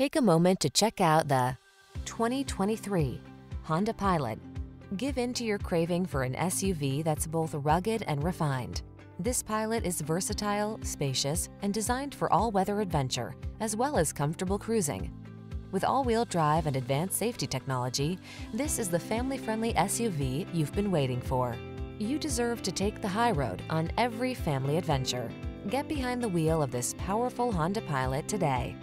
Take a moment to check out the 2023 Honda Pilot. Give in to your craving for an SUV that's both rugged and refined. This Pilot is versatile, spacious, and designed for all-weather adventure, as well as comfortable cruising. With all-wheel drive and advanced safety technology, this is the family-friendly SUV you've been waiting for. You deserve to take the high road on every family adventure. Get behind the wheel of this powerful Honda Pilot today.